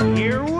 Here we